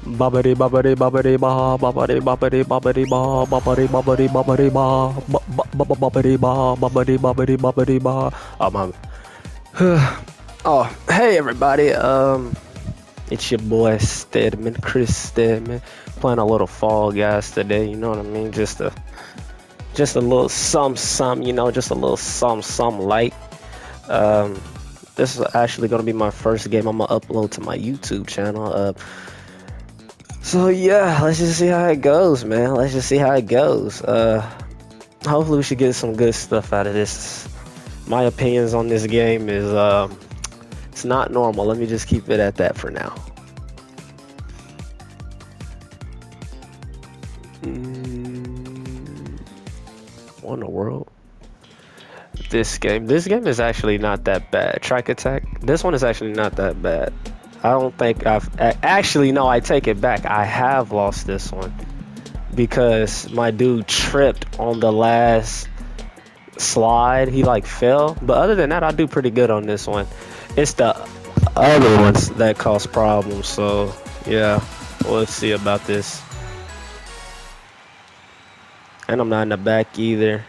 Bobbity bobbity bobbity ba bobbity bobbity bobbity ba bobbity bobbity bobbity ba ba bobbity bobbity bobbity ba. Oh my. Oh, hey everybody. Um, it's your boy Steadman, Chris Steadman, playing a little Fall Guys today. You know what I mean? Just a, just a little some some. You know, just a little some some light. Um, this is actually gonna be my first game I'm gonna upload to my YouTube channel. Uh, so yeah, let's just see how it goes, man. Let's just see how it goes. Uh, hopefully we should get some good stuff out of this. My opinions on this game is um, it's not normal. Let me just keep it at that for now. Mm, what in the world? This game. This game is actually not that bad. Track attack. This one is actually not that bad. I don't think I've actually no. I take it back. I have lost this one because my dude tripped on the last slide. He like fell, but other than that, I do pretty good on this one. It's the other ones that cause problems. So yeah, we'll see about this. And I'm not in the back either.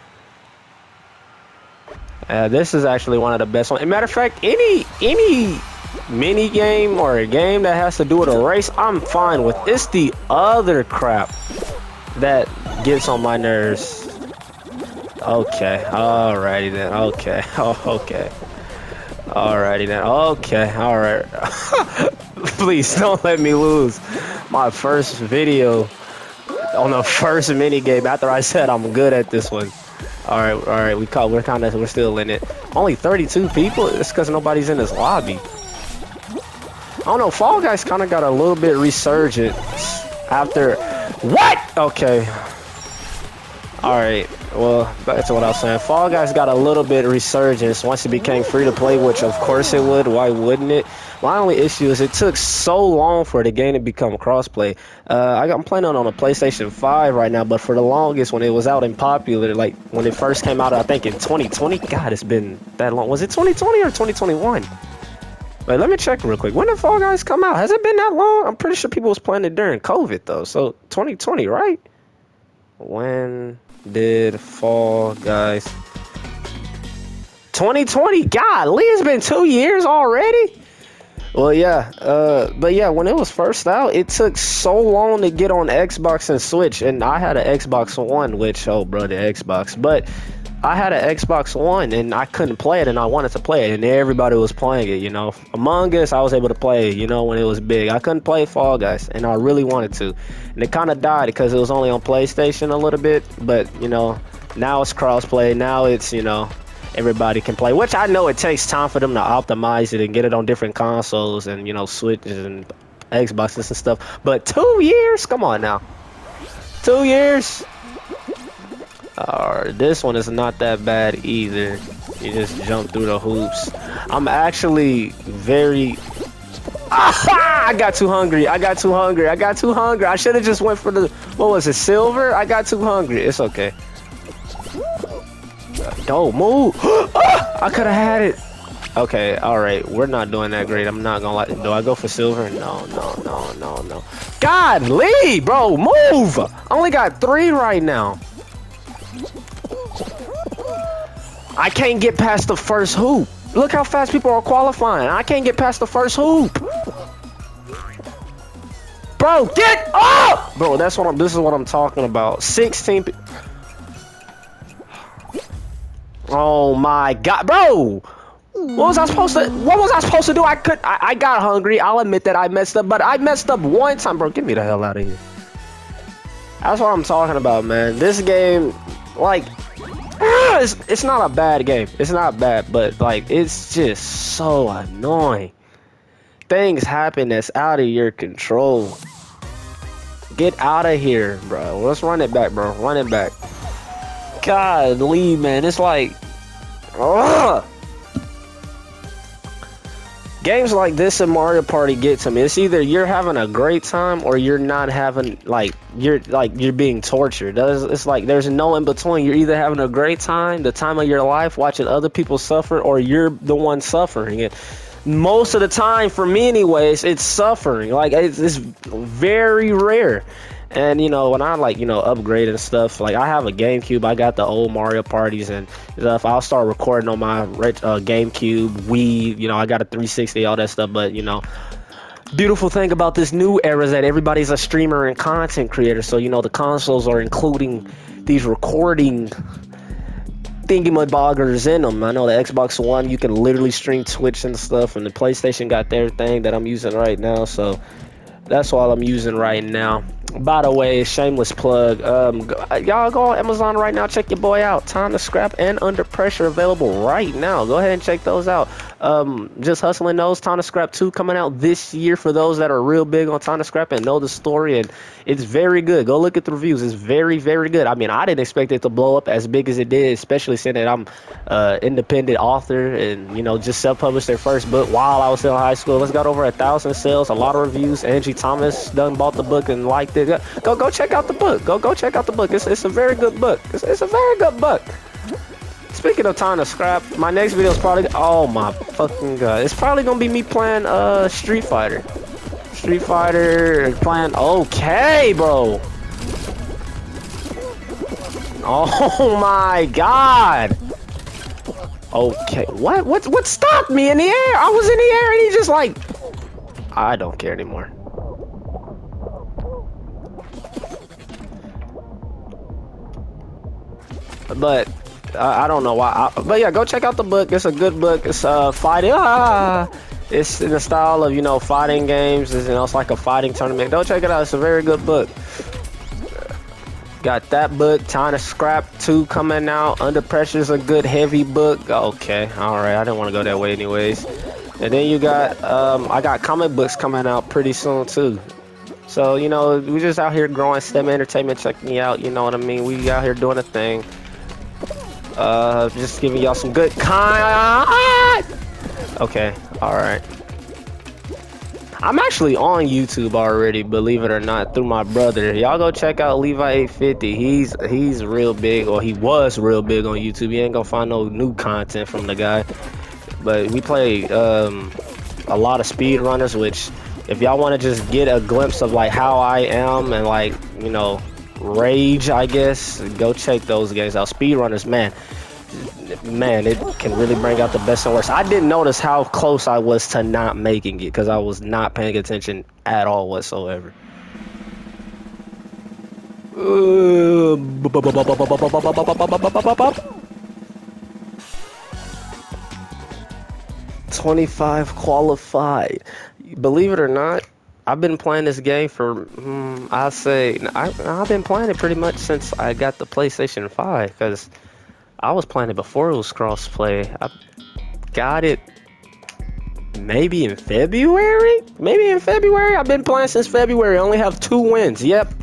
Uh, this is actually one of the best ones. matter of fact, any any mini game or a game that has to do with a race, I'm fine with. It's the other crap that gets on my nerves. Okay, alrighty then. Okay, oh, okay. Alrighty then. Okay, alright. Please don't let me lose my first video on the first mini game after I said I'm good at this one. All right, all right, we caught. We're kind of, we're still in it. Only 32 people. It's because nobody's in this lobby. I don't know. Fall Guys kind of got a little bit resurgent after. What? Okay. All right. Well, back to what I was saying. Fall Guys got a little bit resurgence once it became free to play, which of course it would. Why wouldn't it? My only issue is it took so long for the game to become crossplay. Uh, I am playing it on a PlayStation 5 right now, but for the longest, when it was out and popular, like when it first came out, I think in 2020. God, it's been that long. Was it 2020 or 2021? Let me check real quick. When did Fall Guys come out? Has it been that long? I'm pretty sure people was playing it during COVID though. So 2020, right? When did Fall Guys? 2020. Golly, it's been two years already. Well, yeah, uh, but yeah, when it was first out, it took so long to get on Xbox and Switch, and I had an Xbox One, which oh, bro, the Xbox, but I had an Xbox One and I couldn't play it, and I wanted to play it, and everybody was playing it. You know, Among Us, I was able to play. You know, when it was big, I couldn't play Fall Guys, and I really wanted to, and it kind of died because it was only on PlayStation a little bit. But you know, now it's crossplay. Now it's you know everybody can play. Which I know it takes time for them to optimize it and get it on different consoles and you know switches and Xboxes and stuff. But two years? Come on now. Two years? Uh, this one is not that bad either. You just jump through the hoops. I'm actually very. Ah, I got too hungry. I got too hungry. I got too hungry. I should have just went for the what was it, silver? I got too hungry. It's okay. Don't move. I could have had it. Okay, all right. We're not doing that great. I'm not gonna like. Do I go for silver? No, no, no, no, no. God, Lee, bro, move. I only got three right now. I can't get past the first hoop. Look how fast people are qualifying. I can't get past the first hoop. Bro, get up! Bro, that's what I'm. This is what I'm talking about. 16. Oh my god, bro! What was I supposed to? What was I supposed to do? I could. I, I got hungry. I'll admit that I messed up, but I messed up one time, bro. Get me the hell out of here. That's what I'm talking about, man. This game, like, it's, it's not a bad game. It's not bad, but like, it's just so annoying. Things happen that's out of your control. Get out of here, bro. Let's run it back, bro. Run it back. God, leave, man. It's like, ugh. Games like this and Mario Party get to me. It's either you're having a great time or you're not having like you're like you're being tortured. It's like there's no in between. You're either having a great time, the time of your life, watching other people suffer, or you're the one suffering it. most of the time, for me anyways, it's suffering. Like it's, it's very rare. And you know, when I like you know upgrade and stuff, like I have a GameCube, I got the old Mario parties and stuff. I'll start recording on my uh, GameCube, Wii. You know, I got a 360, all that stuff. But you know, beautiful thing about this new era is that everybody's a streamer and content creator. So you know, the consoles are including these recording thingy-boggers in them. I know the Xbox One, you can literally stream Twitch and stuff, and the PlayStation got their thing that I'm using right now. So that's all I'm using right now. By the way, shameless plug. Um, y'all go on Amazon right now. Check your boy out. Time to scrap and under pressure available right now. Go ahead and check those out. Um, just hustling those. To scrap two coming out this year for those that are real big on to scrap and know the story. And it's very good. Go look at the reviews. It's very very good. I mean, I didn't expect it to blow up as big as it did, especially seeing that I'm uh, independent author and you know just self-published their first book while I was still in high school. It's got over a thousand sales, a lot of reviews. Angie Thomas done bought the book and liked it. Go go check out the book. Go go check out the book. It's it's a very good book. It's, it's a very good book. Speaking of time to scrap, my next video is probably oh my fucking god. It's probably gonna be me playing uh Street Fighter. Street Fighter playing okay, bro. Oh my god. Okay, what? What? What stopped me in the air? I was in the air and he just like, I don't care anymore. But I, I don't know why. I, but yeah, go check out the book. It's a good book. It's uh fighting. Ah, it's in the style of you know fighting games. It's, you know, it's like a fighting tournament. Go check it out. It's a very good book. Got that book, Time to Scrap 2 coming out. Under Pressure is a good heavy book. Okay, alright, I didn't want to go that way anyways. And then you got, um, I got comic books coming out pretty soon too. So, you know, we just out here growing Steadman Entertainment, checking me out, you know what I mean? We out here doing a thing. Uh, just giving y'all some good con- Okay, alright. I'm actually on YouTube already, believe it or not, through my brother. Y'all go check out Levi850. He's he's real big, or he was real big on YouTube. You ain't gonna find no new content from the guy. But we play um, a lot of speed runners, which if y'all want to just get a glimpse of like how I am and like you know rage, I guess go check those guys out. Speed runners, man man, it can really bring out the best and worst. I didn't notice how close I was to not making it because I was not paying attention at all whatsoever. Twenty-five qualified. Believe it or not, I've been playing this game for mm, I say I, I've been playing it pretty much since I got the PlayStation Five because I was playing it before it was crossplay. I got it maybe in February? Maybe in February? I've been playing since February. I only have two wins. Yep.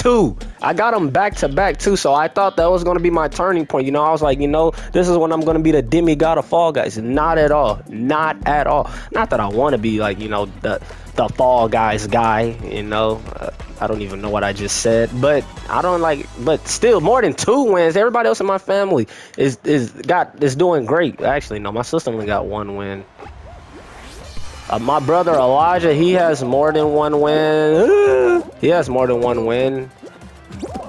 Two. I got them back to back too, so I thought that was gonna be my turning point. You know, I was like, you know, this is when I'm gonna be the demigod of Fall Guys. Not at all. Not at all. Not that I want to be like, you know, the the Fall Guys guy. You know, uh, I don't even know what I just said, but I don't like. But still, more than two wins. Everybody else in my family is is got is doing great. Actually, no, my sister only got one win. Uh, my brother Elijah, he has more than one win. he has more than one win.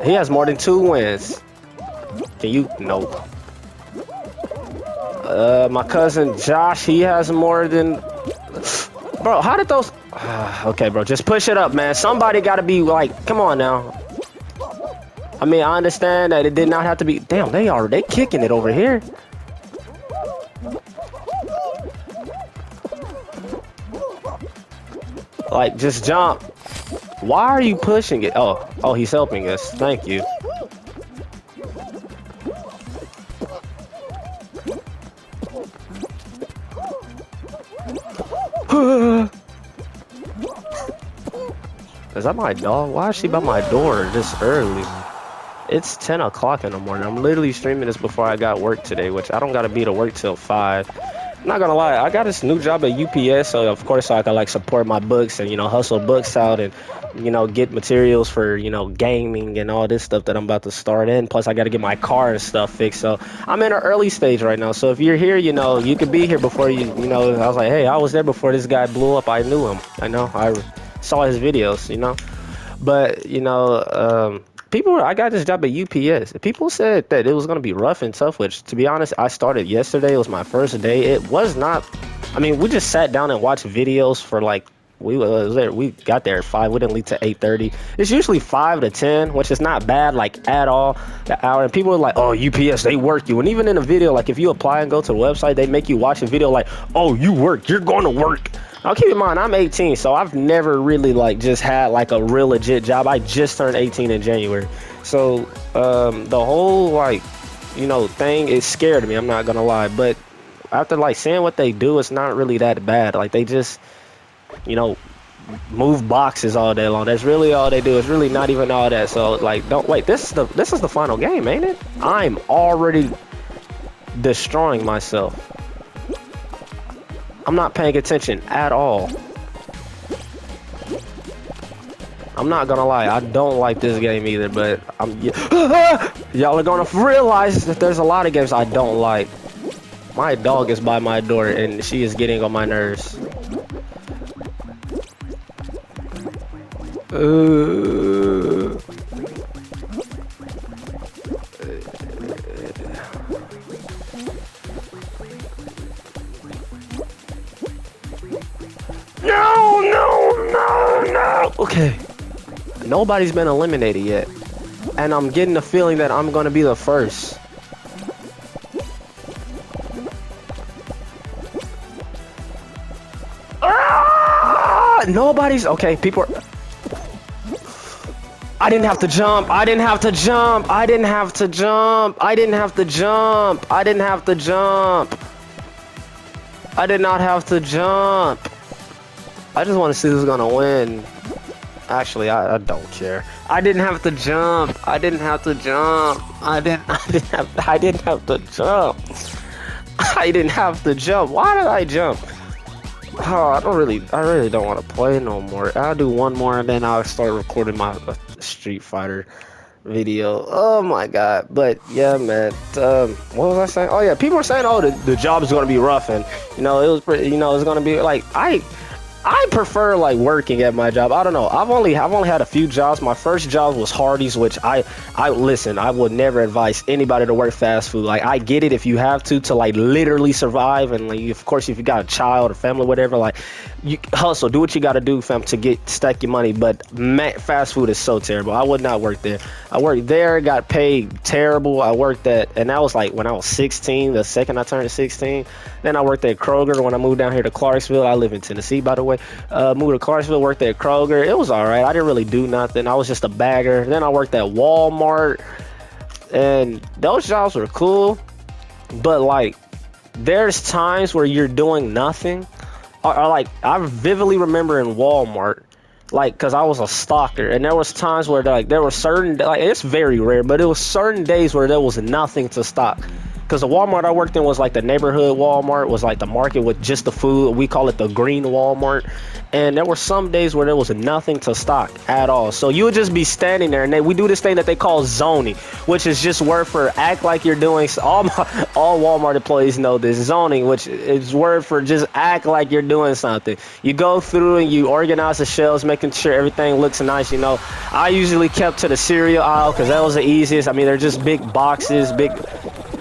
He has more than two wins. Can you? Nope. Uh, my cousin Josh, he has more than. Bro, how did those? okay, bro, just push it up, man. Somebody got to be like, come on now. I mean, I understand that it did not have to be. Damn, they are they kicking it over here. Like, just jump. Why are you pushing it? Oh, oh, he's helping us. Thank you. Is that my dog? Why is she by my door this early? It's 10 o'clock in the morning. I'm literally streaming this before I got work today, which I don't got to be to work till 5. Not gonna lie, I got this new job at UPS, so of course I can like support my books and you know hustle books out and you know get materials for you know gaming and all this stuff that I'm about to start in. Plus I got to get my car and stuff fixed. So I'm in an early stage right now. So if you're here, you know you could be here before you you know. I was like, hey, I was there before this guy blew up. I knew him. I know. I saw his videos. You know, but you know. um people I got this job at UPS. People said that it was gonna be rough and tough, which to be honest, I started yesterday. It was my first day. It was not I mean, we just sat down and watched videos for like we was there we got there at five we didn't leave to 8.30 it's usually 5 to 10 which is not bad like at all the hour and people are like oh ups they work you and even in a video like if you apply and go to the website they make you watch a video like oh you work you're going to work now keep in mind, I'm 18, so I've never really like just had like a real legit job. I just turned 18 in January, so um, the whole like you know thing it scared me. I'm not gonna lie, but after like seeing what they do, it's not really that bad. Like they just you know move boxes all day long. That's really all they do. It's really not even all that. So like don't wait. This is the this is the final game, ain't it? I'm already destroying myself. I'm not paying attention at all. I'm not gonna lie, I don't like this game either, but I'm y'all are gonna realize that there's a lot of games I don't like. My dog is by my door and she is getting on my nerves. Uh, Okay. Nobody's been eliminated yet. And I'm getting the feeling that I'm going to be the first. Ah! Nobody's... Okay, people are... I didn't have to jump. I didn't have to jump. I didn't have to jump. I didn't have to jump. I didn't have to jump. I did not have to jump. I just want to see who's gonna win. Actually, I, I, don't care. I didn't have to jump. I didn't have to jump. I didn't. I didn't have. I didn't have to jump. I didn't have to jump. Why did I jump? Oh, I don't really. I really don't want to play no more. I'll do one more and then I'll start recording my uh, Street Fighter video. Oh my god. But yeah, man. Um, what was I saying? Oh yeah, people are saying, oh, the, the job is gonna be rough, and you know, it was pretty. You know, it's gonna be like I. I prefer like working at my job. I don't know. I've only I've only had a few jobs. My first job was Hardee's, which I I listen. I would never advise anybody to work fast food. Like I get it if you have to to like literally survive, and like of course if you got a child or family, whatever, like you hustle, do what you got to do, fam, to get stack your money. But man, fast food is so terrible. I would not work there. I worked there, got paid terrible. I worked at, and that was like when I was 16. The second I turned 16, then I worked at Kroger when I moved down here to Clarksville. I live in Tennessee, by the way. Uh, moved to Clarksville, worked at Kroger. It was all right. I didn't really do nothing. I was just a bagger. Then I worked at Walmart, and those jobs were cool. But like, there's times where you're doing nothing. Or like, I vividly remember in Walmart like because I was a stalker, and there was times where like there were certain like it's very rare, but it was certain days where there was nothing to stock because the Walmart I worked in was like the neighborhood Walmart, was like the market with just the food. We call it the green Walmart. And there were some days where there was nothing to stock at all. So you would just be standing there, and they, we do this thing that they call zoning, which is just word for act like you're doing. All my, all Walmart employees know this zoning, which is word for just act like you're doing something. You go through and you organize the shelves, making sure everything looks nice. You know, I usually kept to the cereal aisle because that was the easiest. I mean, they're just big boxes, big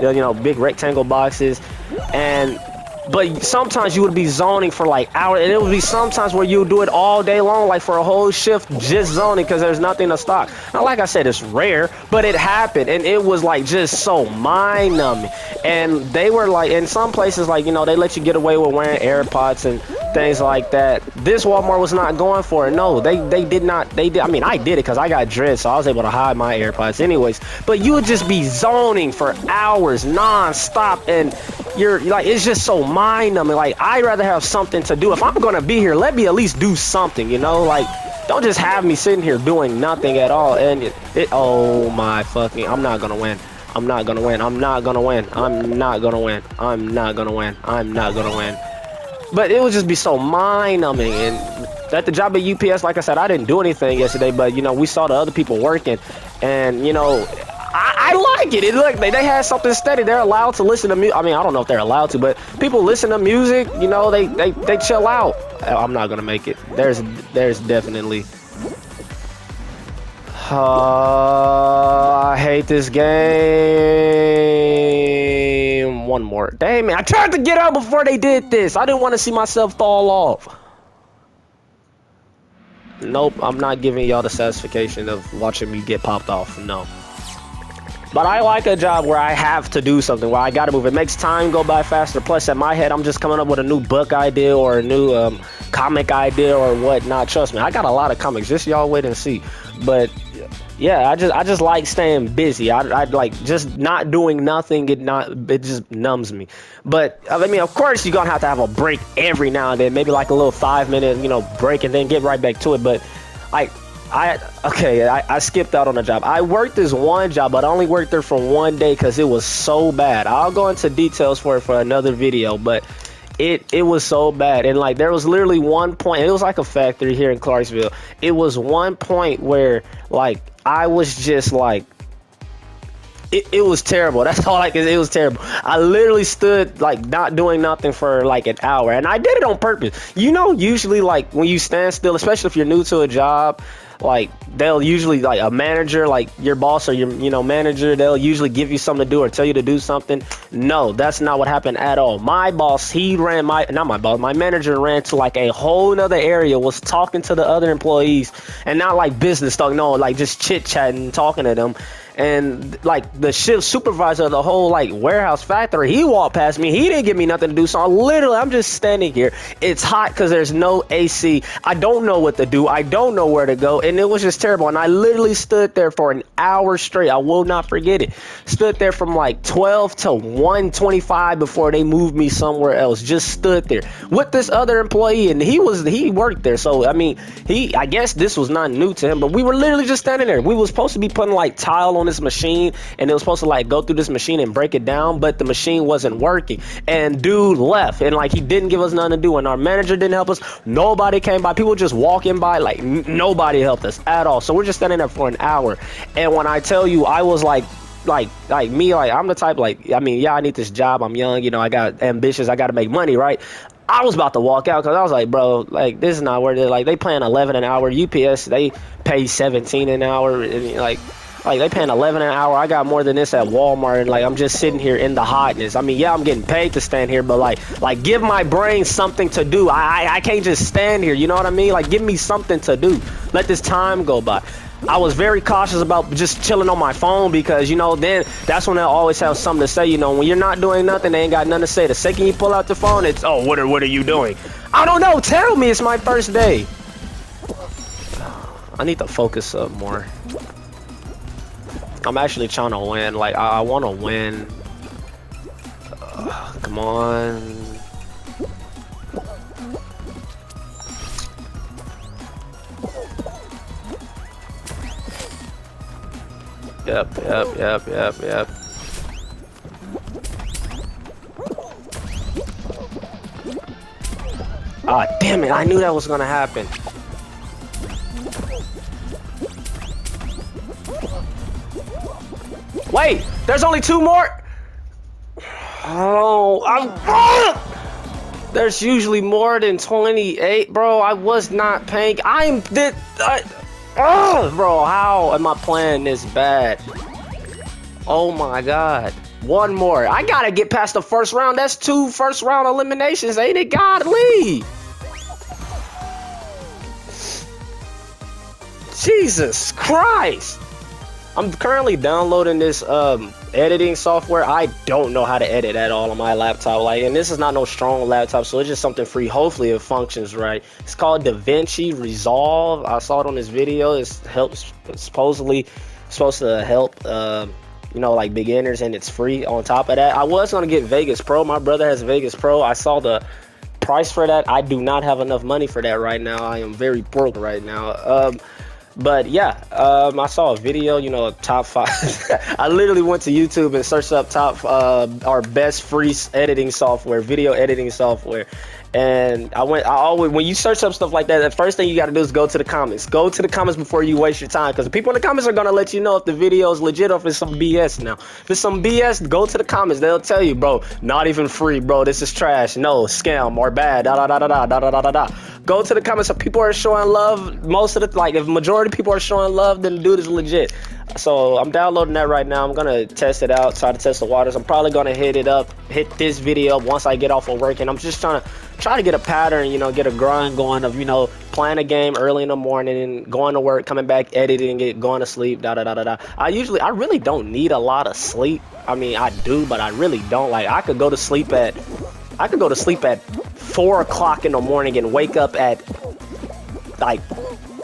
Uh, you know, big rectangle boxes. And but sometimes you would be zoning for like hours, and it would be sometimes where you do it all day long, like for a whole shift, just zoning because there's nothing to stock. Now, like I said, it's rare, but it happened, and it was like just so mind numbing. And they were like, in some places, like you know, they let you get away with wearing AirPods and things like that. This Walmart was not going for it. No, they they did not. They did. I mean, I did it because I got dressed, so I was able to hide my AirPods, anyways. But you would just be zoning for hours non-stop, and you're like, it's just so mind numbing. Like, I'd rather have something to do. If I'm gonna be here, let me at least do something. You know, like. Don't just have me sitting here doing nothing at all. And it, it oh my fucking, I'm not gonna win. I'm not gonna win. I'm not gonna win. I'm not gonna win. I'm not gonna win. I'm not gonna win. But it would just be so mind numbing. And at the job at UPS, like I said, I didn't do anything yesterday, but you know, we saw the other people working, and you know, I, like it. it look, they, they had something steady. They're allowed to listen to music. I mean, I don't know if they're allowed to, but people listen to music. You know, they they they chill out. I'm not gonna make it. There's there's definitely. Uh, I hate this game. One more. Damn man, I tried to get out before they did this. I didn't want to see myself fall off. Nope, I'm not giving y'all the satisfaction of watching me get popped off. No. But I like a job where I have to do something, where I gotta move. It makes time go by faster. Plus, at my head, I'm just coming up with a new book idea or a new um, comic idea or whatnot. Trust me, I got a lot of comics. Just y'all wait and see. But yeah, I just I just like staying busy. I, I like just not doing nothing. It not it just numbs me. But I mean, of course, you're gonna have to have a break every now and then. Maybe like a little five minute, you know, break and then get right back to it. But like I okay, I, I skipped out on a job. I worked this one job, but I only worked there for one day because it was so bad. I'll go into details for it for another video, but it it was so bad. And like there was literally one point. It was like a factory here in Clarksville. It was one point where like I was just like it, it was terrible. That's all I can. Say. It was terrible. I literally stood like not doing nothing for like an hour, and I did it on purpose. You know, usually like when you stand still, especially if you're new to a job, like they'll usually like a manager like your boss or your you know manager they'll usually give you something to do or tell you to do something no that's not what happened at all my boss he ran my not my boss my manager ran to like a whole nother area was talking to the other employees and not like business talk no like just chit chatting talking to them and like the shift supervisor of the whole like warehouse factory he walked past me. He didn't give me nothing to do. So i literally i'm just standing here. It's hot because there's no ac i don't know what to do. I don't know where to go. And it was just terrible. And i literally stood there for an hour straight. I will not forget it. Stood there from like 12 to 125 before they moved me somewhere else. Just stood there with this other employee. And he was he worked there. So i mean he i guess this was not new to him. But we were literally just standing there. We were supposed to be putting like tile on this machine and it was supposed to like go through this machine and break it down, but the machine wasn't working. And dude left and like he didn't give us nothing to do. And our manager didn't help us. Nobody came by. People just walking by, like nobody helped us at all. So we're just standing there for an hour. And when I tell you, I was like like like me like i'm the type like i mean yeah i need this job i'm young you know i got ambitious i gotta make money right i was about to walk out because i was like bro like this is not worth it like they paying 11 an hour ups they pay 17 an hour and like like they paying 11 an hour. I got more than this at Walmart, and like I'm just sitting here in the hotness. I mean, yeah, I'm getting paid to stand here, but like, like give my brain something to do. I, I, I can't just stand here. You know what I mean? Like, give me something to do. Let this time go by. I was very cautious about just chilling on my phone because you know then that's when they always have something to say. You know when you're not doing nothing, they ain't got nothing to say. The second you pull out the phone, it's oh what are what are you doing? I don't know. Tell me. It's my first day. I need to focus up more. I'm actually trying to win. Like, I, I want to win. Uh, come on. Yep, yep, yep, yep, yep. Ah, damn it. I knew that was going to happen. Wait, there's only two more. Oh, I'm. Ah! There's usually more than 28, bro. I was not paying. I'm did. I, oh, bro, how am I playing this bad? Oh my god. One more. I gotta get past the first round. That's two first round eliminations, ain't it? Godly. Jesus Christ. I'm currently downloading this um, editing software. I don't know how to edit at all on my laptop. Like, and this is not no strong laptop, so it's just something free. Hopefully, it functions right. It's called DaVinci Resolve. I saw it on this video. It helps supposedly supposed to help. Uh, you know, like beginners, and it's free. On top of that, I was gonna get Vegas Pro. My brother has Vegas Pro. I saw the price for that. I do not have enough money for that right now. I am very broke right now. Um, But yeah, um, I saw a video, you know, top five. I literally went to YouTube and searched up top uh, our best free editing software, video editing software. And I went, I always, when you search up stuff like that, the first thing you got to do is go to the comments. Go to the comments before you waste your time because the people in the comments are going to let you know if the video is legit or if it's some BS now. If it's some BS, go to the comments. They'll tell you, bro, not even free, bro. This is trash. No, scam or bad. Da da da da da da da da da. Go to the comments if people are showing love. Most of the, like, if majority people are showing love, then the dude is legit. So I'm downloading that right now. I'm gonna test it out, try to test the waters. I'm probably gonna hit it up, hit this video once I get off of work, and I'm just trying to try to get a pattern, you know, get a grind going of you know playing a game early in the morning, going to work, coming back, editing it, going to sleep, da da da da da. I usually, I really don't need a lot of sleep. I mean, I do, but I really don't. Like, I could go to sleep at, I could go to sleep at four o'clock in the morning and wake up at like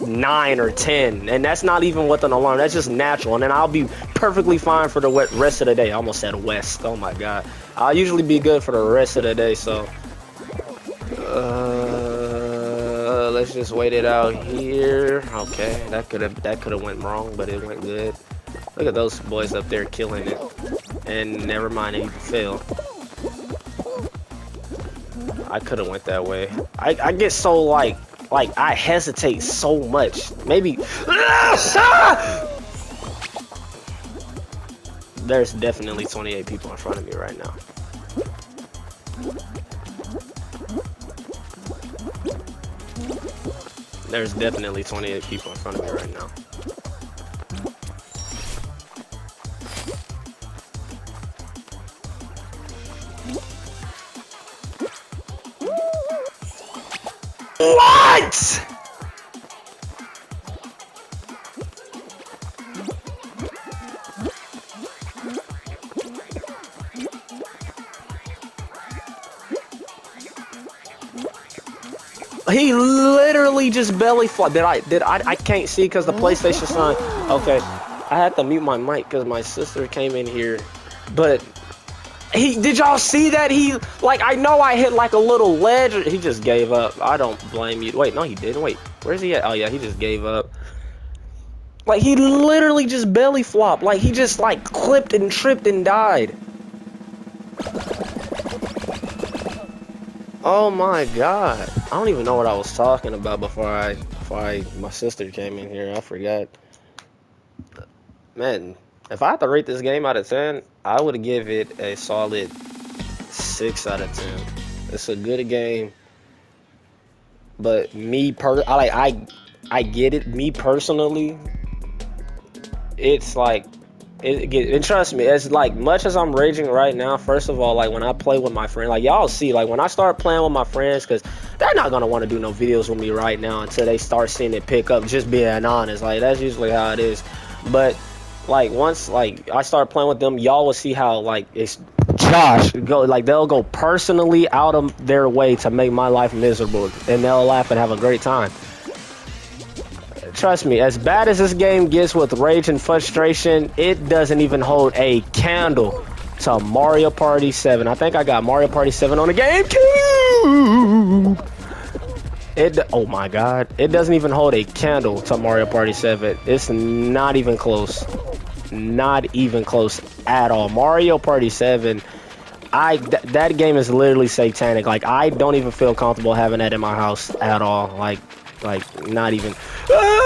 nine or ten, and that's not even with an alarm. That's just natural, and then I'll be perfectly fine for the rest of the day. I almost said west. Oh my god, I'll usually be good for the rest of the day. So, uh, let's just wait it out here. Okay, that could have that could have went wrong, but it went good. Look at those boys up there killing it, and never mind, it failed. I could have went that way. I, I get so like like I hesitate so much. Maybe there's definitely 28 people in front of me right now. There's definitely 28 people in front of me right now. Just belly flop. Did I? Did I? I can't see because the PlayStation sign. Okay, I had to mute my mic because my sister came in here, but he did y'all see that he like I know I hit like a little ledge. He just gave up. I don't blame you. Wait, no, he didn't. Wait, where's he at? Oh yeah, he just gave up. Like he literally just belly flopped. Like he just like clipped and tripped and died. Oh my god. I don't even know what I was talking about before I before I my sister came in here. I forgot. Man, if I had to rate this game out of 10, I would give it a solid 6 out of 10. It's a good game. But me per I like I I get it. Me personally, it's like it, it, and trust me, as like much as I'm raging right now. First of all, like when I play with my friend, like y'all see, like when I start playing with my friends, because they're not gonna want to do no videos with me right now until they start seeing it pick up. Just being honest, like that's usually how it is. But like once like I start playing with them, y'all will see how like it's Josh go like they'll go personally out of their way to make my life miserable, and they'll laugh and have a great time. Trust me, as bad as this game gets with rage and frustration, it doesn't even hold a candle to Mario Party 7. I think I got Mario Party 7 on the GameCube. It oh my god, it doesn't even hold a candle to Mario Party 7. It's not even close. Not even close at all. Mario Party 7 I th that game is literally satanic. Like I don't even feel comfortable having that in my house at all. Like like not even uh,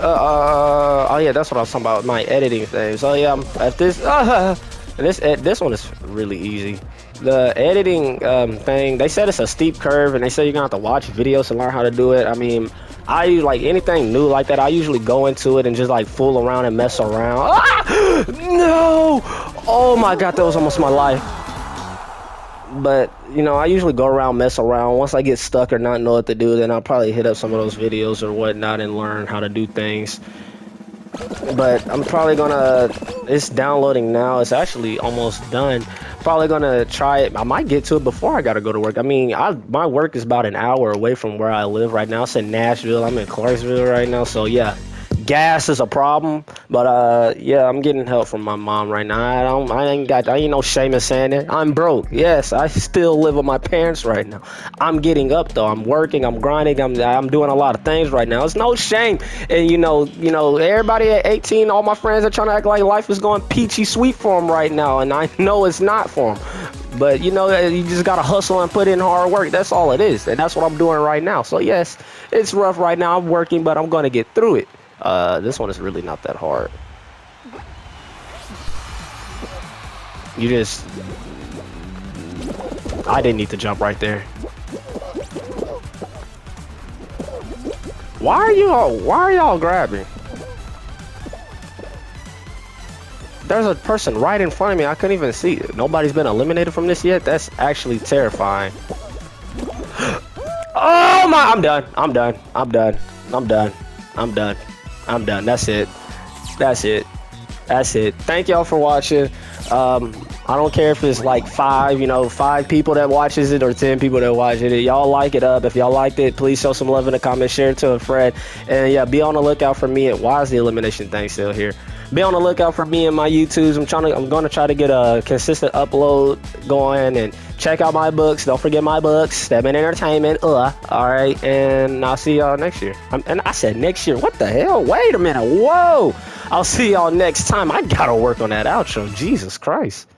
uh, oh yeah, that's what I was talking about. My editing thing. So yeah, if this uh, this this one is really easy. The editing um, thing, they said it's a steep curve, and they said you're gonna have to watch videos to learn how to do it. I mean, I like anything new like that. I usually go into it and just like fool around and mess around. Ah! No! Oh my god, that was almost my life. But you know, I usually go around, mess around. Once I get stuck or not know what to do, then I'll probably hit up some of those videos or whatnot and learn how to do things but I'm probably gonna. It's downloading now. It's actually almost done. Probably gonna try it. I might get to it before I gotta go to work. I mean, I my work is about an hour away from where I live right now. It's in Nashville. I'm in Clarksville right now. So yeah, gas is a problem. But uh, yeah, I'm getting help from my mom right now. I don't, I ain't got, I ain't no shame in saying it. I'm broke. Yes, I still live with my parents right now. I'm getting up though. I'm working. I'm grinding. I'm, I'm doing a lot of things right now. It's no shame. And you know, you know, everybody at 18, all my friends are trying to act like life is going peachy sweet for them right now, and I know it's not for them. But you know, you just gotta hustle and put in hard work. That's all it is, and that's what I'm doing right now. So yes, it's rough right now. I'm working, but I'm gonna get through it. Uh, this one is really not that hard. You just... I didn't need to jump right there. Why are you all, why are y'all grabbing? There's a person right in front of me. I couldn't even see it. Nobody's been eliminated from this yet. That's actually terrifying. Oh my, I'm done. I'm done. I'm done. I'm done. I'm done. I'm done. That's it. That's it. That's it. Thank y'all for watching. Um, I don't care if it's like five, you know, five people that watches it or ten people that watch it. Y'all like it up. If y'all liked it, please show some love in the comments, share it to a friend, and yeah, be on the lookout for me at Why is the elimination thing still here? Be on the lookout for me and my YouTubes. I'm trying to. I'm going to try to get a consistent upload going and check out my books. Don't forget my books. Steadman entertainment. Uh, all right, and I'll see y'all next year. I'm, and I said next year. What the hell? Wait a minute. Whoa. I'll see y'all next time. I gotta work on that outro. Jesus Christ.